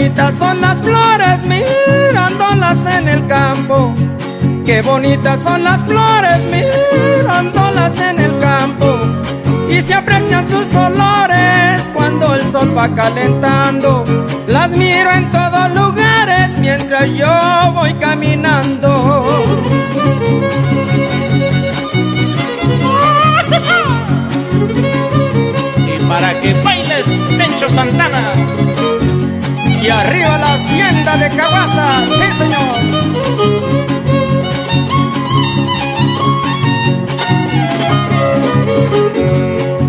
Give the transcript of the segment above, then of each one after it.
bonitas son las flores mirándolas en el campo. Qué bonitas son las flores mirándolas en el campo. Y se aprecian sus olores cuando el sol va calentando. Las miro en todos lugares mientras yo voy caminando. Y para que bailes, Tencho Santana. De Caguasa, sí señor.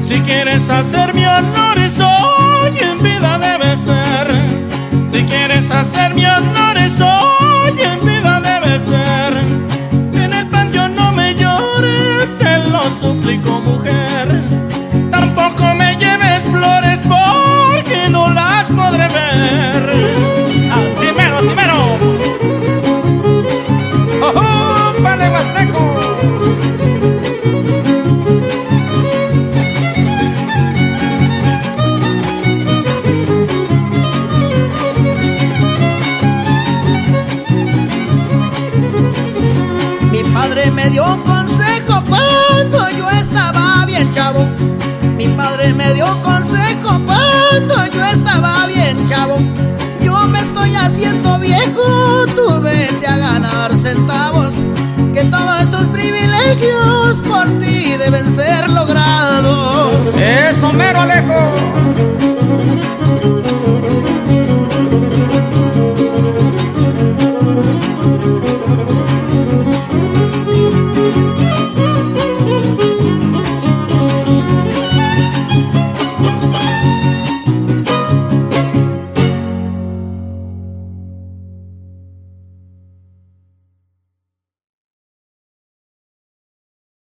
Si quieres hacer mi honores hoy en vida debe ser. Si quieres hacer mi honores hoy en vida debe ser. En el panteón no me llores, te lo suplico mujer. Tampoco me lleves flores porque no las podré ver. Padre me dio un consejo cuando yo estaba bien chavo. Mi padre me dio un consejo cuando yo estaba bien chavo. Yo me estoy haciendo viejo, tú vete a ganar centavos. Que todos estos privilegios por ti deben ser.